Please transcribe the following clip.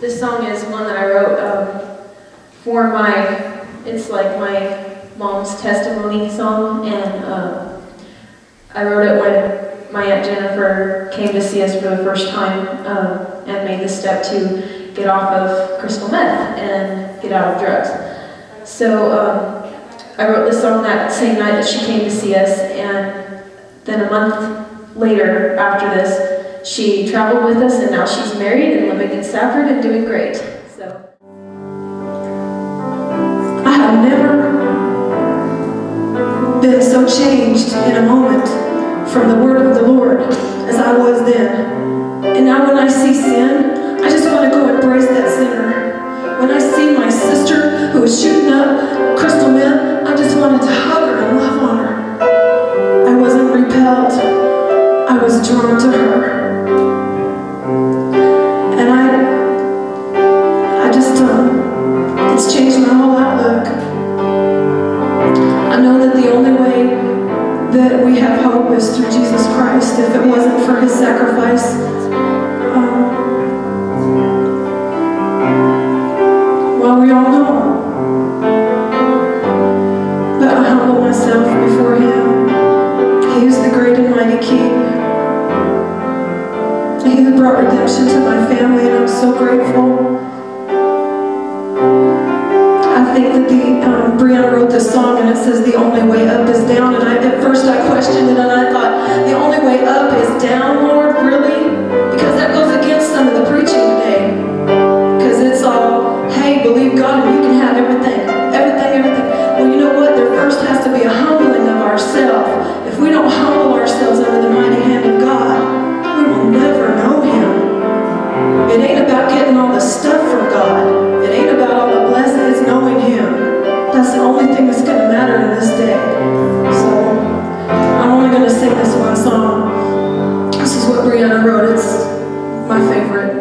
This song is one that I wrote um, for my, it's like my mom's testimony song, and um, I wrote it when my Aunt Jennifer came to see us for the first time um, and made the step to get off of crystal meth and get out of drugs. So um, I wrote this song that same night that she came to see us, and then a month later after this, she traveled with us and now she's married and living in Stafford and doing great. So I have never been so changed in a moment from the word of the Lord as I was then. And now when I see sin, I just want to go embrace that sinner. When I see my sister who is shooting up crystal meth, I just wanted to hug her redemption to my family, and I'm so grateful. I think that the um, Breanna wrote this song, and it says the only way up is down. And I, at first I questioned it, and I thought the only way up is down, Lord, really? only thing that's going to matter in this day. So I'm only going to sing this one song. This is what Breanna wrote. It's my favorite.